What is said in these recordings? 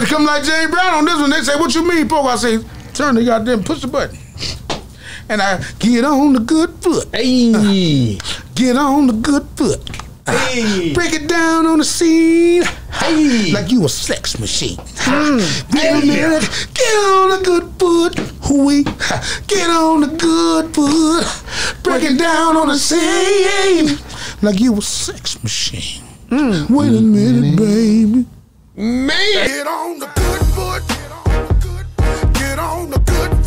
had to come like James Brown on this one. They say, "What you mean, poke?" I say, "Turn the goddamn push the button." And I get on the good foot. Hey. Get on the good foot. Hey. Break it down on the scene. Hey. Like you a sex machine. Hmm. Get a minute. Get on the good foot. We get on the good foot. Break it down on the scene. Like you a sex machine. Hmm. Wait a minute, mm-hmm. baby. Man. Get on the good foot. Get on the good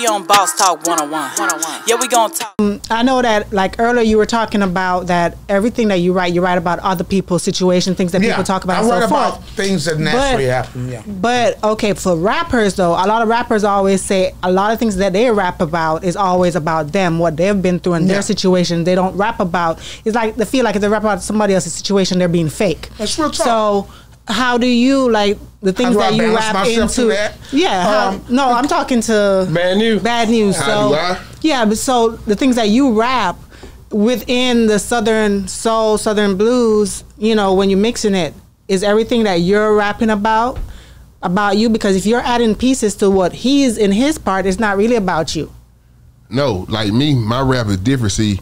we on Boss Talk 101. 101. Yeah, we gonna talk. Um, I know that like earlier you were talking about that everything that you write, you write about other people's situation, things that people talk about. I and so write forth. about things that naturally happen. Yeah. But okay, for rappers though, a lot of rappers always say a lot of things that they rap about is always about them, what they've been through in Yeah. their situation. They don't rap about. It's like they feel like if they rap about somebody else's situation, they're being fake. That's real talk. So how do you like the things do I that you rap into? through that? Yeah. how- Um, no, I'm talking to Bad news. bad news. How so do I? yeah, but so the things that you rap within the southern soul, southern blues, you know, when you're mixing it, is everything that you're rapping about about you? Because if you're adding pieces to what he's in his part, it's not really about you. No, like me, my rap is different. See,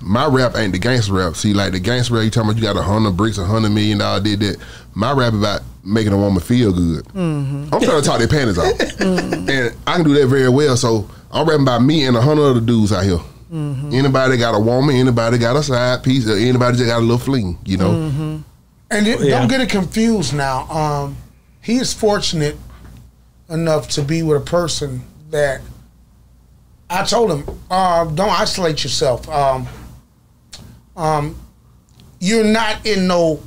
my rap ain't the gangster rap. See, like the gangster rap, you talking about you got a hundred bricks, a hundred million dollar did that. My rap about making a woman feel good. Mm-hmm. I'm trying to talk their panties off, and I can do that very well. So I'm rapping about me and a hundred other dudes out here. Mm-hmm. Anybody got a woman, anybody got a side piece, or anybody just got a little fling, you know. Mm-hmm. And it, Yeah. don't get it confused now. Um, he is fortunate enough to be with a person that I told him, uh, don't isolate yourself. Um, um, you're not in no.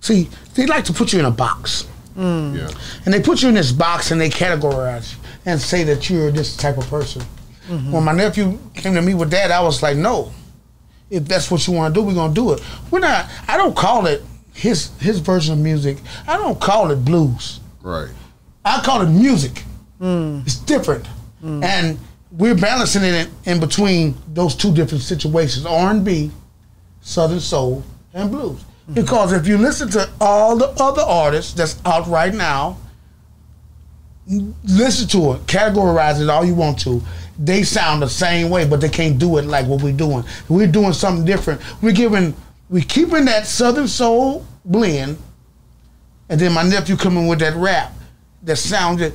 See, they like to put you in a box, mm. Yeah. and they put you in this box and they categorize you and say that you're this type of person. Mm-hmm. When my nephew came to me with that, I was like, no. If that's what you want to do, we're gonna do it. We're not. I don't call it his his version of music. I don't call it blues. Right. I call it music. Mm. It's different, mm. and we're balancing it in, in between those two different situations: R and B, Southern soul, and blues. Because if you listen to all the other artists that's out right now, listen to it, categorize it all you want to. They sound the same way, but they can't do it like what we're doing. We're doing something different. We're giving, we're keeping that Southern soul blend, and then my nephew coming with that rap that sounded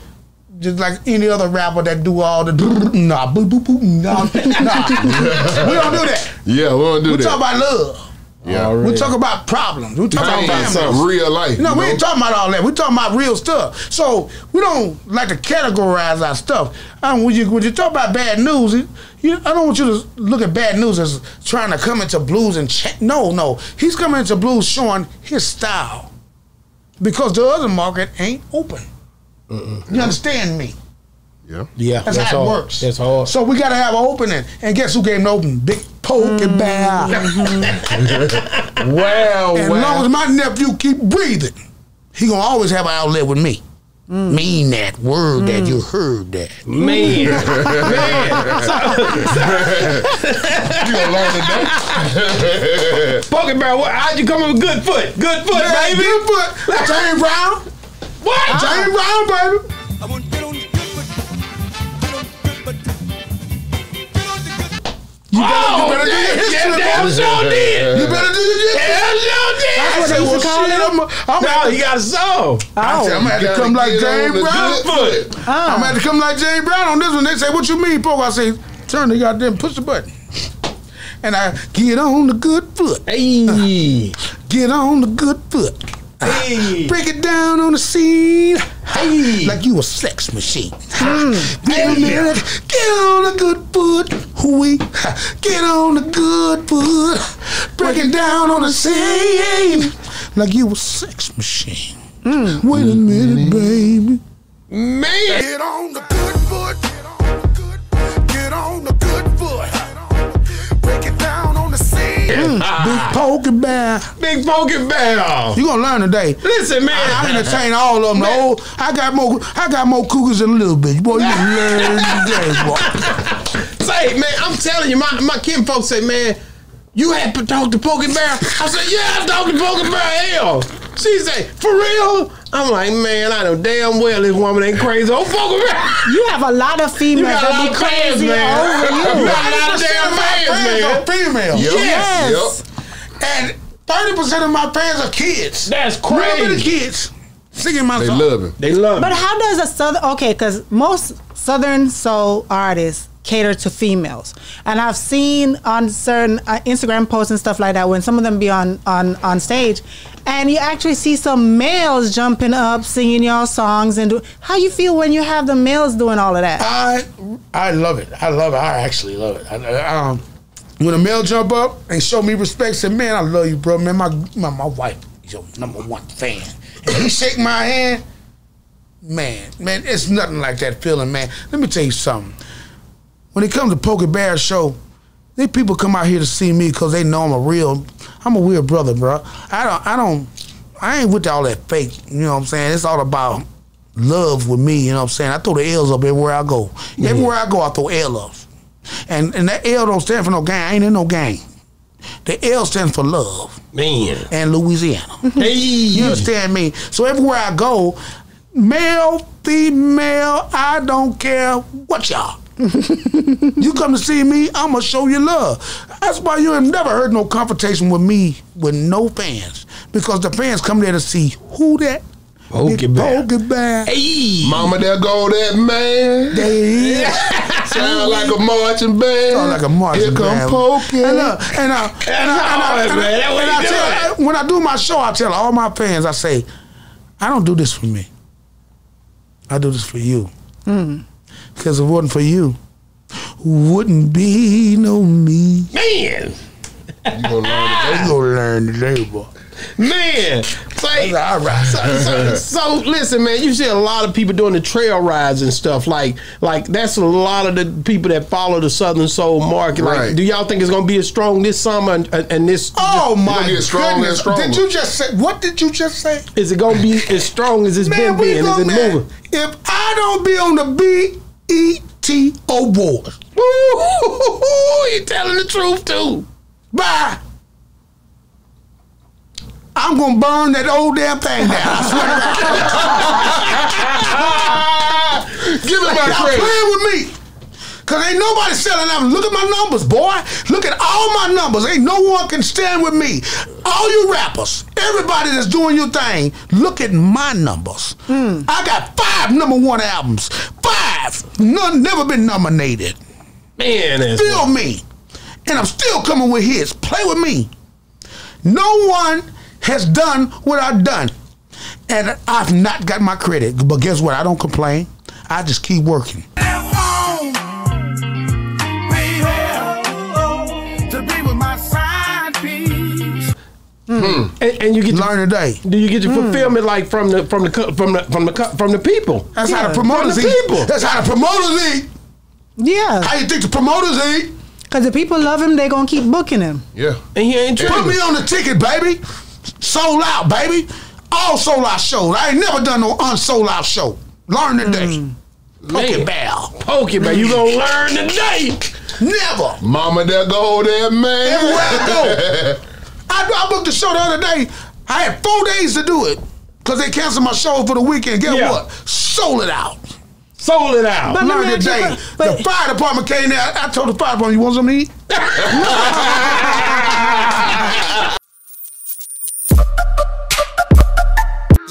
just like any other rapper that do all the nah boo boo boo nah nah. we don't do that. Yeah, we don't do We that. We talk about love. yeah. We talk about problems. We talk about Talking about families. some real life. No, you we ain't talking about all that. We talking about real stuff. So we don't like to categorize our stuff. When you when you talk about bad news, it, you, I don't want you to look at bad news as trying to come into blues and check. no, no. He's coming into blues showing his style because the other market ain't open. You understand me? Yeah. Yeah. That's, how hard. it works. That's hard. So we got to have an opening. And guess who gave an opening? Big Poke and Bear. Wow. Mm-hmm. As long as my nephew keep breathing, he gonna always have an outlet with me. Mm. Mean that word that mm. you heard that. Man, Man. You gonna learn today? Pokey Bear, what, how'd you come up with good foot? Good foot, Hey, baby. good foot. James Brown. What? Ah. James Brown, baby. You better, Oh, you better do your history, yeah, boy. damn sure did. You better do your history. Hell sure did. I what said, they used well, to call shit, it? I'm, I'm, No, at he got a song. I said, I'm gonna ah. have to come like get James Brown. good foot. I'm gonna have to come like James Brown on this one. They say, "What you mean, Poke?" I say, "Turn the goddamn push the button." And I get on the good foot. Hey. Get on the good foot. Hey. Break it down on the scene. Hey. Like you a sex machine. Hmm. Get, a minute. get on the good foot. We get on the good foot. Break it down on the scene. Like you a sex machine. Hmm. Wait a minute, mm-hmm. baby. Man. Get on the Big Pokey Bear. Big Pokey Bear. You gonna learn today. Listen, man. I, I entertain all of them. The old, I got more. I got more cougars than a little bitch. Boy, you can learn today, boy. Say, man, I'm telling you, my, my kin folks say, man, You had to talk to Pokey Bear? I said, yeah, I talked to Pokey Bear. Hell. She say, for real? I'm like, man, I know damn well this woman ain't crazy. Oh, Pokey Bear. You have a lot of females got a that lot be of fans, crazy man. over You you. got a lot of damn fans, man. are female. Yep. Yes. Yep. And 30% of my fans are kids. That's crazy. Remember the crazy. kids singing my They song. love him. They love But me. how does a southern okay? Because most southern soul artists cater to females, and I've seen on certain uh, Instagram posts and stuff like that when some of them be on on on stage, and you actually see some males jumping up singing your songs and do. How you feel when you have the males doing all of that? I I love it. I love it. I actually love it. I, I, um, when a male jump up and show me respect, say, "Man, I love you, bro. Man, my my, my wife is your number one fan." And he shake my hand. Man, man, it's nothing like that feeling, man. Let me tell you something. When it comes to Pokey Bear show, these people come out here to see me because they know I'm a real, I'm a real brother, bro. I don't, I don't, I ain't with all that fake. You know what I'm saying? It's all about love with me. You know what I'm saying? I throw the L's up everywhere I go. Everywhere I go, I throw L ups. And and that L don't stand for no gang. I ain't in no gang. The L stands for love Man. and Louisiana. Hey. You understand me? So everywhere I go, male, female, I don't care what y'all. you come to see me, I'ma show you love. That's why you have never heard no confrontation with me with no fans. Because the fans come there to see who that Pokey Bear. Pokey Bear. Hey. Mama, there go that man. They is. Sound like a marching band. Sound like a marching Here come band. Pokey. And, uh, and, uh, and, I, and, I, and, I, man. That's what and I tell, when I do my show, I tell all my fans, I say, I don't do this for me. I do this for you. Because if it wasn't for you, wouldn't be no me. Man. You gonna learn today? You gonna learn today, boy. Man. All right. so, so, so listen, man. You see a lot of people doing the trail rides and stuff. Like, like that's a lot of the people that follow the Southern Soul market. Like, Right. do y'all think it's gonna be as strong this summer and, and this? Oh my gonna get stronger and goodness! Did you just say? What did you just say? Is it gonna be as strong as it's been we being? Is it man, moving? If I don't be on the BET Woo! You telling the truth too? bye. I'm gonna burn that old damn thing down. I swear to God. Give it my Y'all credit. playing with me. Cause ain't nobody selling out. Look at my numbers, boy. Look at all my numbers. Ain't no one can stand with me. All you rappers, everybody that's doing your thing, look at my numbers. Hmm. I got five number one albums. Five. None never been nominated. Man, Feel me. And I'm still coming with hits. Play with me. No one has done what I've done. And I've not got my credit. But guess what? I don't complain. I just keep working. Hmm. Hmm. and, and you get your, Learn today. do you get your hmm. fulfillment like from the from the co- from the from the from the people? That's how Yeah, the promoters from the eat. people. That's how the promoters eat. Yeah, How you think the promoters eat? because the people love him, they gonna keep booking him. Yeah. And he ain't Put me on the ticket, baby. Sold out, baby. All sold out shows. I ain't never done no unsold out show. Learn today. Hmm. Poke Man. bell. Pokey, man, you gonna learn today. Never. Mama, there go that man. Everywhere I go. I, I booked the show the other day. I had four days to do it because they canceled my show for the weekend. Guess Yeah. what? Sold it out. Sold it out. But let Learned me ask you today. a que- but- the fire department came there. I, I told the fire department, you want something to eat?